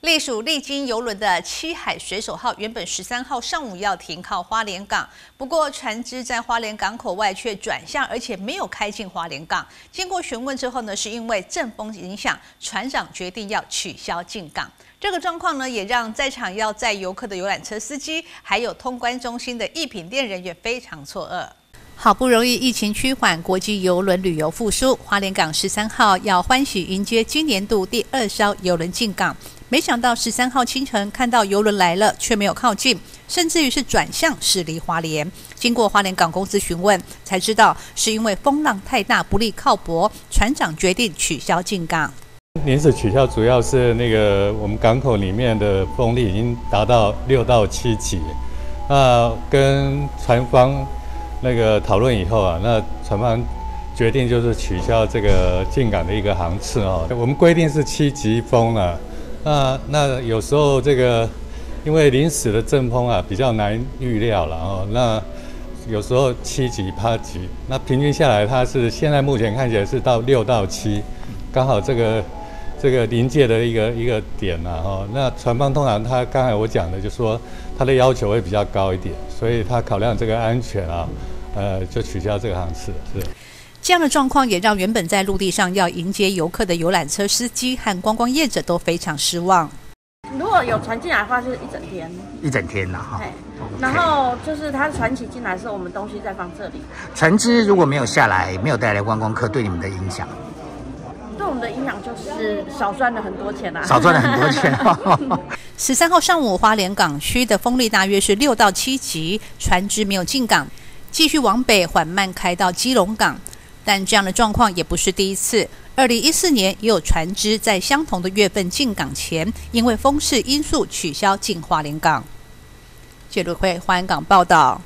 隶属历经游轮的七海水手号原本十三号上午要停靠花莲港，不过船只在花莲港口外却转向，而且没有开进花莲港。经过询问之后呢，是因为阵风影响，船长决定要取消进港。这个状况呢，也让在场要载游客的游览车司机，还有通关中心的一品店人员非常错愕。好不容易疫情趋缓，国际游轮旅游复苏，花莲港十三号要欢喜迎接今年度第二艘游轮进港。没想到十三号清晨看到游轮来了，却没有靠近，甚至于是转向驶离花莲。经过花莲港公司询问，才知道是因为风浪太大，不利靠泊，船长决定取消进港。临时取消主要是那个我们港口里面的风力已经达到六到七级，那跟船方那个讨论以后啊，那船方决定就是取消这个进港的一个航次哦。我们规定是七级风啊。那那有时候这个，因为临时的阵风啊比较难预料了哦。那有时候七级八级，那平均下来它是现在目前看起来是到六到七，刚好这个这个临界的一个一个点呐哈。那船方通常他刚才我讲的就说他的要求会比较高一点，所以他考量这个安全啊，呃就取消这个航次是。这样的状况也让原本在陆地上要迎接游客的游览车司机和观光业者都非常失望。如果有船进来的话，就是一整天，一整天了哈。然后就是他船起进来的时候，我们东西在放这里。船只如果没有下来，没有带来观光客，对你们的影响？对我们的影响就是少赚了很多钱啊，少赚了很多钱。十三号上午，花莲港区的风力大约是六到七级，船只没有进港，继续往北缓慢开到基隆港。但这样的状况也不是第一次。二零一四年也有船只在相同的月份进港前，因为风势因素取消进花莲港。记者会花莲港报道。